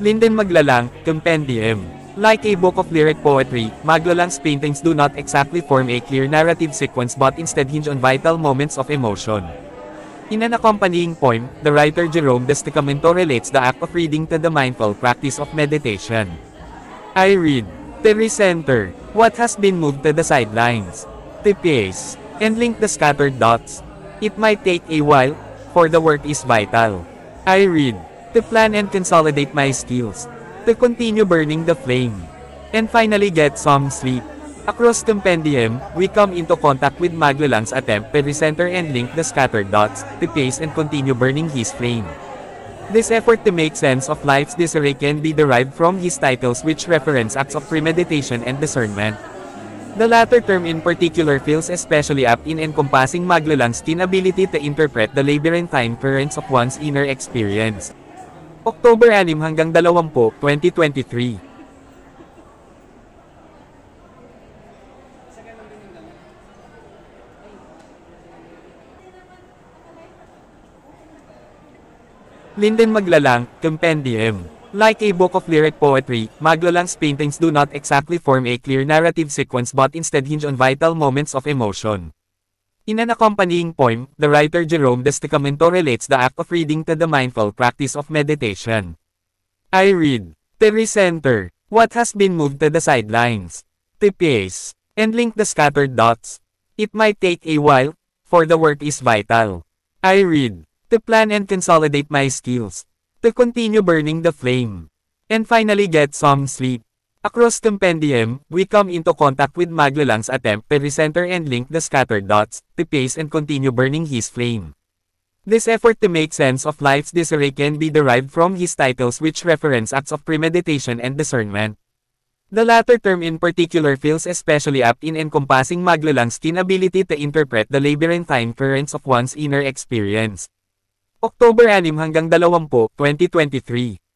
Linden Maglalang, Compendium. Like a book of lyric poetry, Maglalang's paintings do not exactly form a clear narrative sequence but instead hinge on vital moments of emotion. In an accompanying poem, the writer Jerome Destacamento relates the act of reading to the mindful practice of meditation. I read. To recenter. What has been moved to the sidelines. To pace. And link the scattered dots. It might take a while, for the work is vital. I read. To plan and consolidate my skills. To continue burning the flame. And finally get some sleep. Across Compendium, we come into contact with Maglalang's attempt to recenter and link the scattered dots, to pace and continue burning his flame. This effort to make sense of life's disarray can be derived from his titles which reference acts of premeditation and discernment. The latter term in particular feels especially apt in encompassing Maglalang's keen ability to interpret the labyrinthine currents of one's inner experience. October 6 hanggang 20, 2023. Lyndon Maglalang, Compendium. Like a book of lyric poetry, Maglalang's paintings do not exactly form a clear narrative sequence but instead hinge on vital moments of emotion. In an accompanying poem, the writer Jerome Destacamento relates the act of reading to the mindful practice of meditation. I read. To recenter. What has been moved to the sidelines. Pace. And link the scattered dots. It might take a while, for the work is vital. I read. To plan and consolidate my skills. To continue burning the flame. And finally get some sleep. Across the Compendium, we come into contact with Maglalang's attempt to recenter and link the scattered dots, to pace and continue burning his flame. This effort to make sense of life's disarray can be derived from his titles which reference acts of premeditation and discernment. The latter term in particular feels especially apt in encompassing Maglalang's keen ability to interpret the labyrinthine currents of one's inner experience. October 6 hanggang 20, 2023